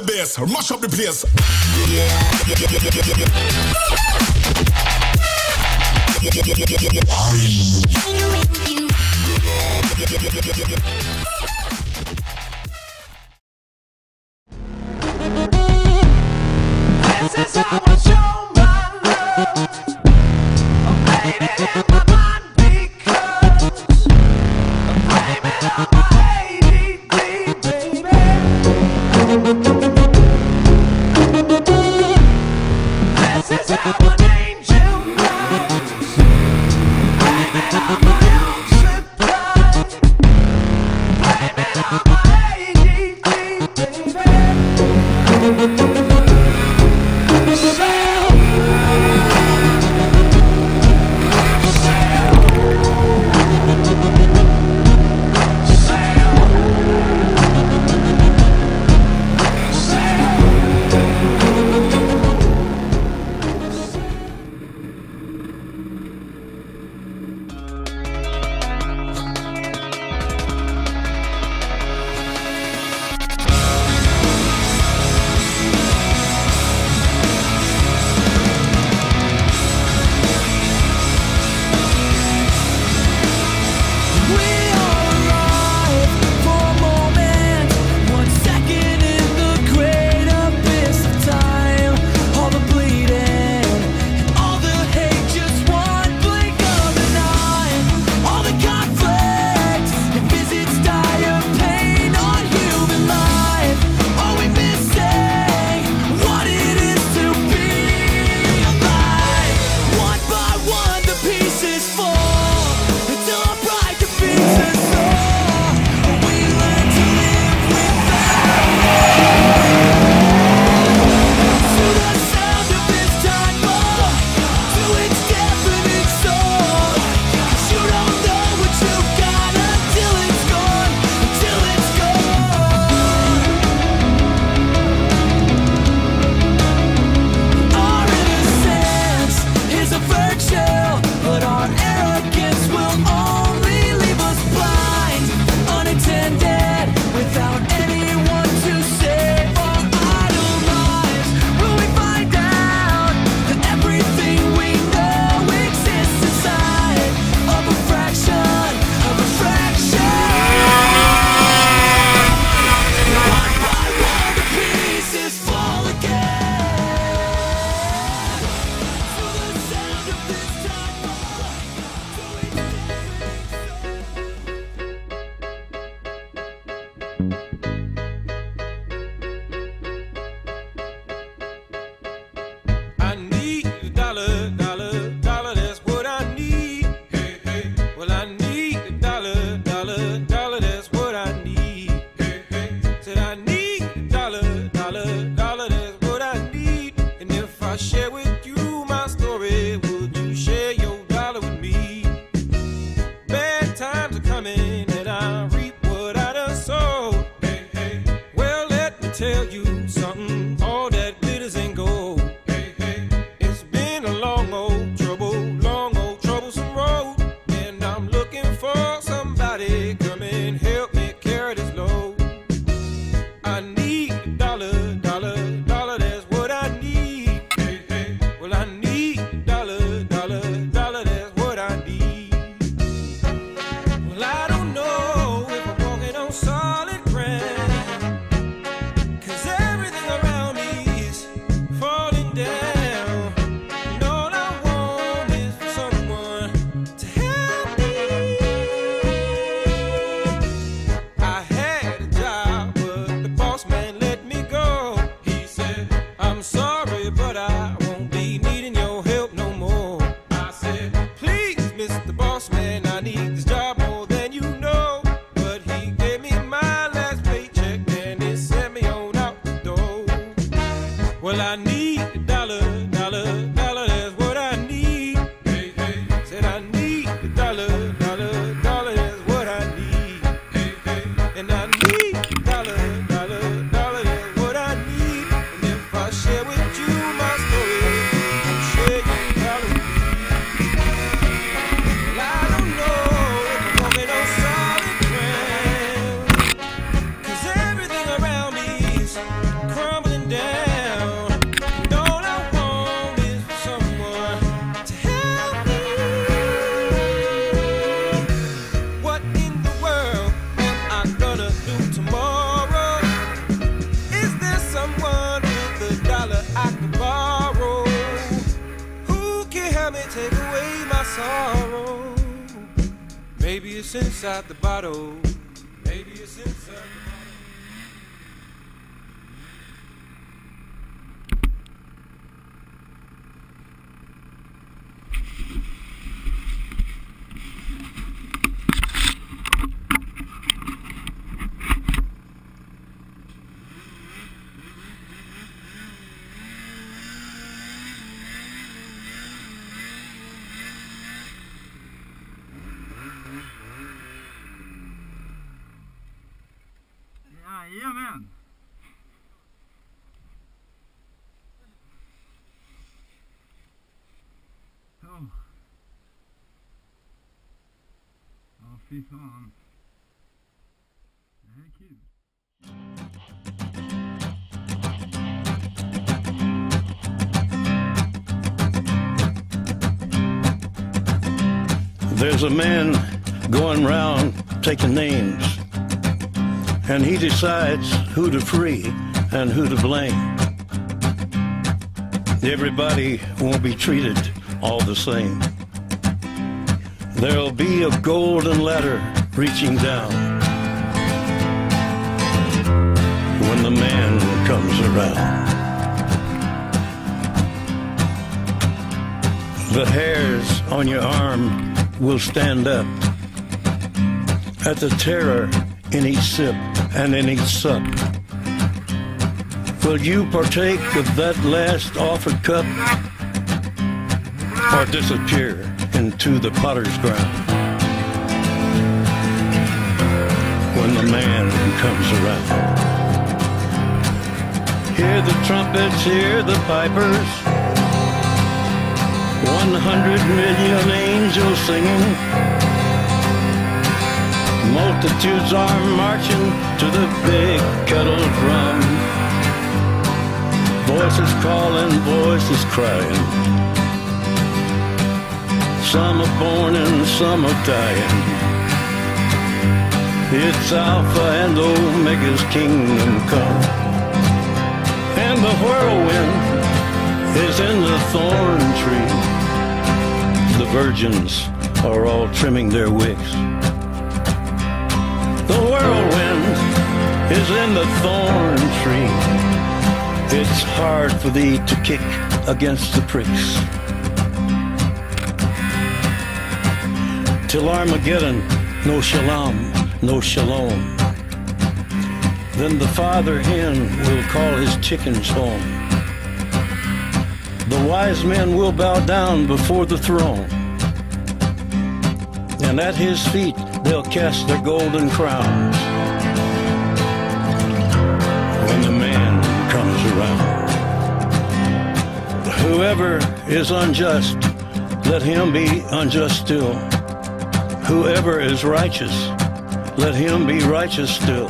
the bass, mash up the place. This is how I show my love. time and take away my sorrow. Maybe it's inside the bottle. Maybe it's inside the bottle. Är kul. There's a man going round taking names, and he decides who to free and who to blame. Everybody won't be treated all the same. There'll be a golden ladder reaching down when the man comes around. The hairs on your arm will stand up at the terror in each sip and in each sup. Will you partake of that last offered cup or disappear into the potter's ground when the man comes around? Hear the trumpets, hear the pipers. One hundred million angels singing. Multitudes are marching to the big kettle drum. Voices calling, voices crying. Some are born and some are dying. It's Alpha and Omega's kingdom come. And the whirlwind is in the thorn tree. The virgins are all trimming their wicks. The whirlwind is in the thorn tree. It's hard for thee to kick against the pricks. Till Armageddon, no shalom, no shalom. Then the father hen will call his chickens home. The wise men will bow down before the throne. And at his feet they'll cast their golden crowns. When the man comes around. Whoever is unjust, let him be unjust still. Whoever is righteous, let him be righteous still.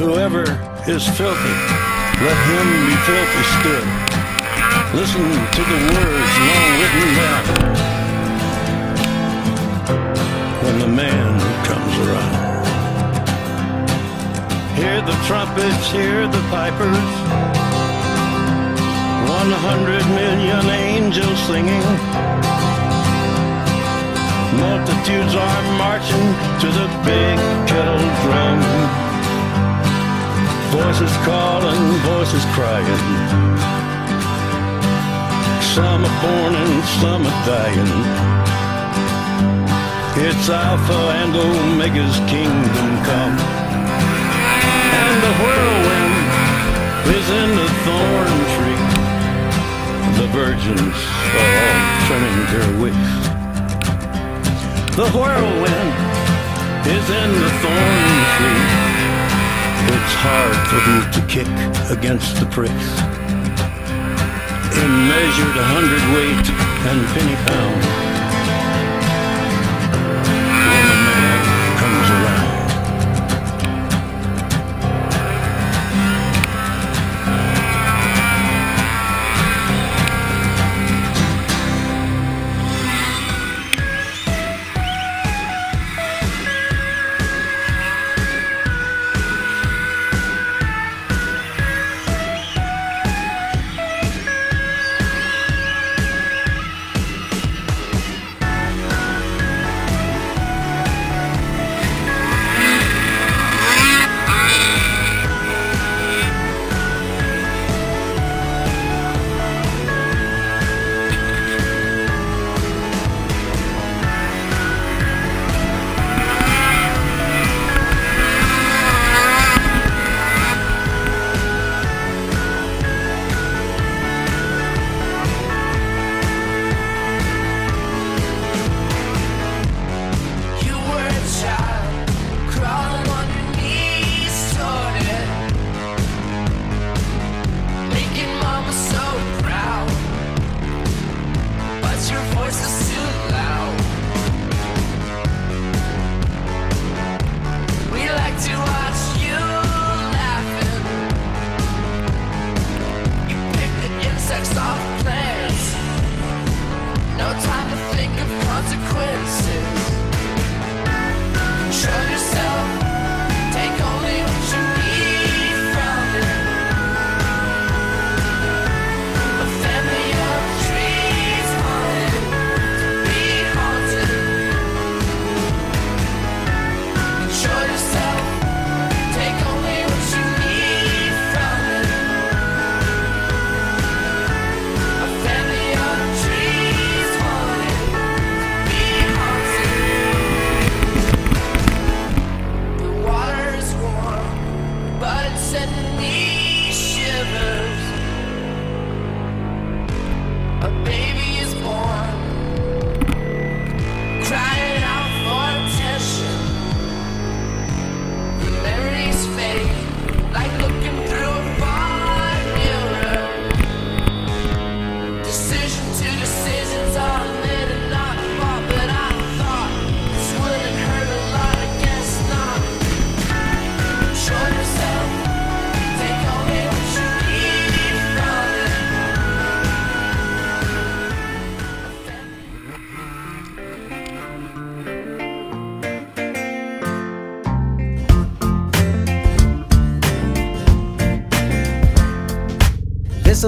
Whoever is filthy, let him be filthy still. Listen to the words long written down when the man comes around. Hear the trumpets, hear the pipers. One hundred million angels singing. Multitudes are marching to the big kettle drum. Voices calling, voices crying. Some are born and some are dying. It's Alpha and Omega's kingdom come. And the whirlwind is in the thorn tree. The virgins are all trimming their wicks. The whirlwind is in the thorn tree. It's hard for thee to kick against the pricks. In measured a hundredweight and penny pound.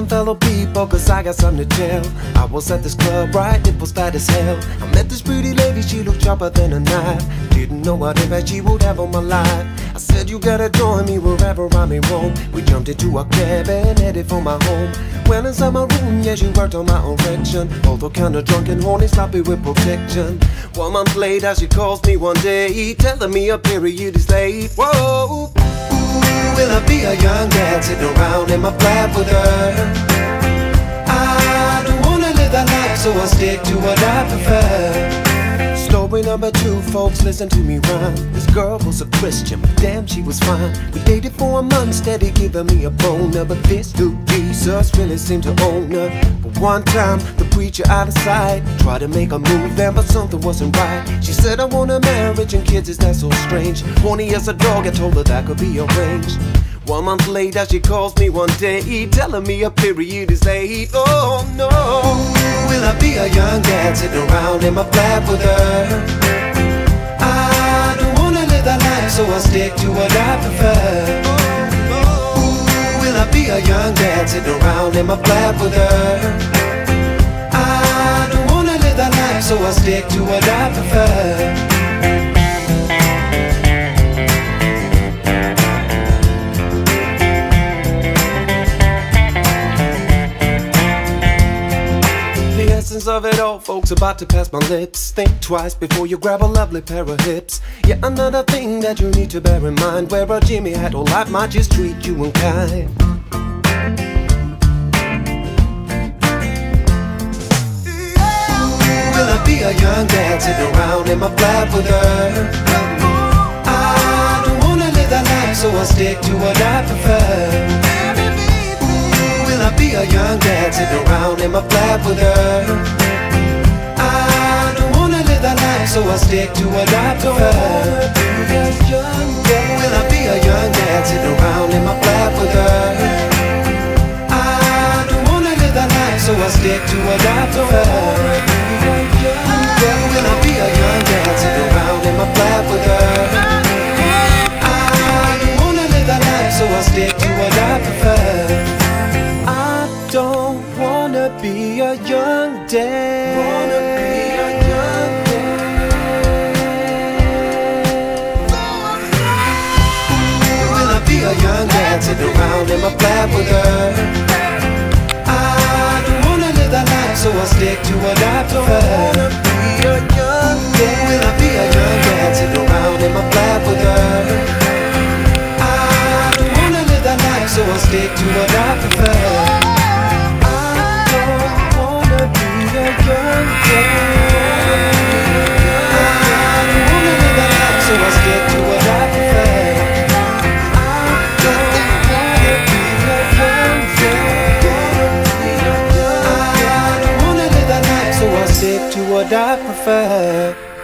Fellow people, cause I got something to tell. I was at this club, right? It was bad as hell. I met this pretty lady, she looked sharper than a knife. Didn't know what impact she would have on my life. I said, You gotta join me wherever I may roam. We jumped into a cab and headed for my home. Well, inside my room, yeah, she worked on my erection. Although kinda drunk and horny, sloppy with protection. One month later, she calls me one day, telling me a period is late. Whoa. Will I be a young dad sitting around in my flat with her? I don't wanna live that life, so I stick to what I prefer. Story number two, folks, listen to me rhyme. This girl was a Christian, but damn, she was fine. We dated for a month, steady giving me a boner, but this dude Jesus really seemed to own her. But one time, the preacher out of sight tried to make a move there, but something wasn't right. She said, I want a marriage and kids, is that so strange? Horny as a dog, I told her that could be arranged. One month later, she calls me one day, telling me a period is late. Oh no, will I be a young dad sitting around in my flat with her? I don't wanna live that life, so I stick to what I prefer. Ooh, will I be a young dad sitting around in my flat with her? I don't wanna live that life, so I stick to what I prefer. Of it all, folks, about to pass my lips. Think twice before you grab a lovely pair of hips. Yeah, another thing that you need to bear in mind: wear a Jimmy hat or life might just treat you unkind. Will I be a young dad sitting around in my flat with her? I don't wanna live that life, so I stick to what I prefer. Will I be a young dad sitting around in my flat with her? Don't that life, so I stick to what I prefer. Will I be a young dad sitting around in my flat with her? I don't wanna live that life, so I stick to I prefer. Stick to what I prefer. Be a young dad. Will I be a young dad sitting around in my flat with her? I don't wanna live that life, so I'll stick to what I prefer. I prefer.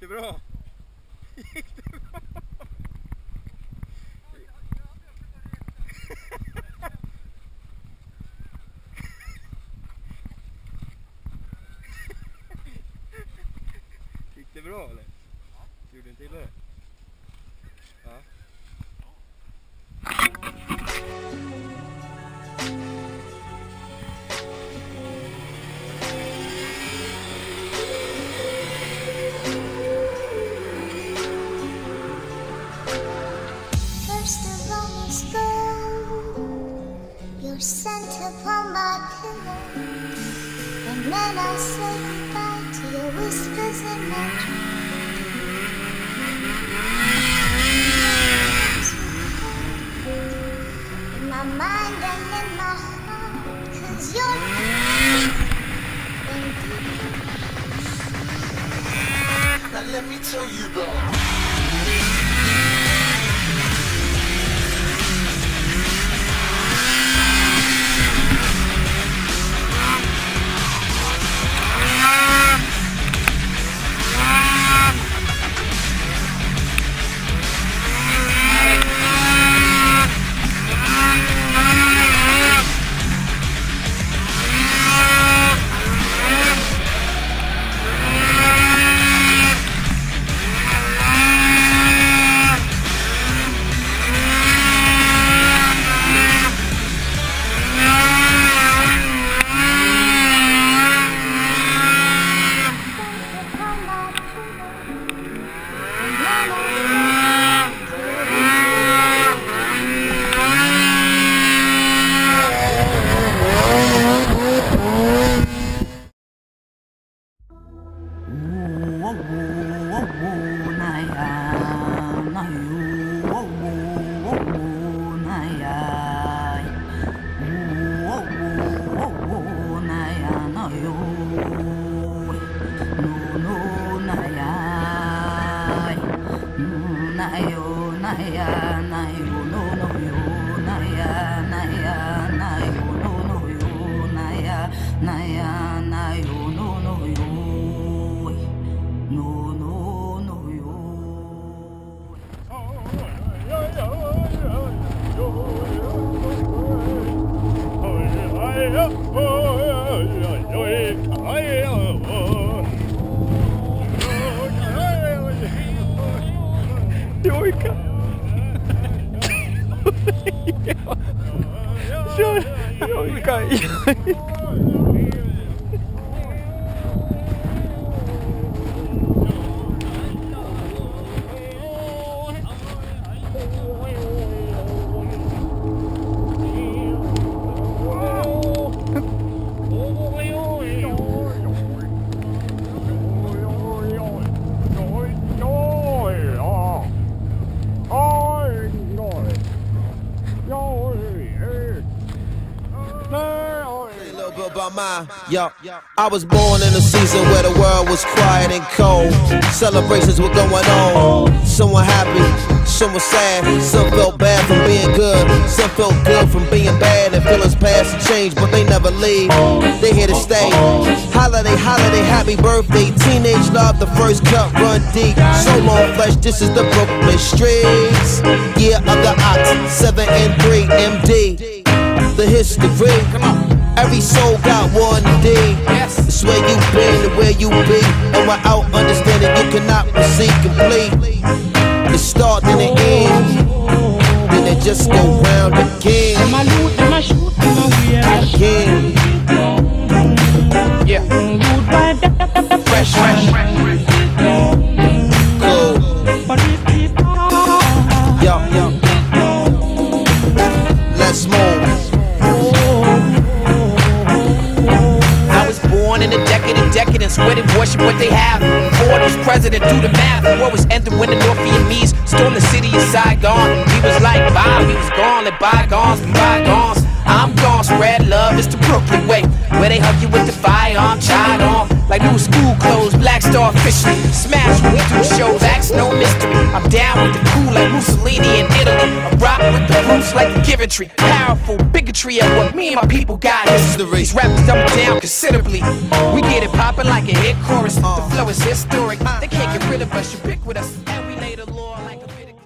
jättebra. Gold, your scent upon my pillow. And then I say goodbye to your whispers in my dreams. In my mind and in my heart, cause you're Now let me tell you about Yo, I was born in a season where the world was quiet and cold. Celebrations were going on. Some were happy, some were sad. Some felt bad from being good. Some felt good from being bad. And feelings pass and change, but they never leave. They here to stay. Holiday, holiday, happy birthday. Teenage love, the first cut run deep. So long flesh, this is the Brooklyn streets. Year of the ox, 7 and 3, MD the history. Come on. Every soul got one day. Yes. It's where you been and where you be. And without understanding, you cannot proceed complete. It start then it end. Then it just go round again. Them a loot, them a shoot, them a wear. Again. Yeah. Good vibe, Fresh, fresh, president, do the math. War was ending when the North Vietnamese stormed the city of Saigon. He was like, bye, we was gone, let bygones be bygones. I'm gone, spread love, it's the Brooklyn way. Where they hug you with the firearm, child on. Like New school clothes, black star officially. Smash we do the show, that's no mystery. I'm down with the cool like Mussolini in Italy. I rock with the roots like the Giventry. Powerful bigotry of what me and my people got. This is the race. Rappers dumb down considerably. We get it poppin' like a hit chorus. The flow is historic. They can't get rid of us. You pick with us.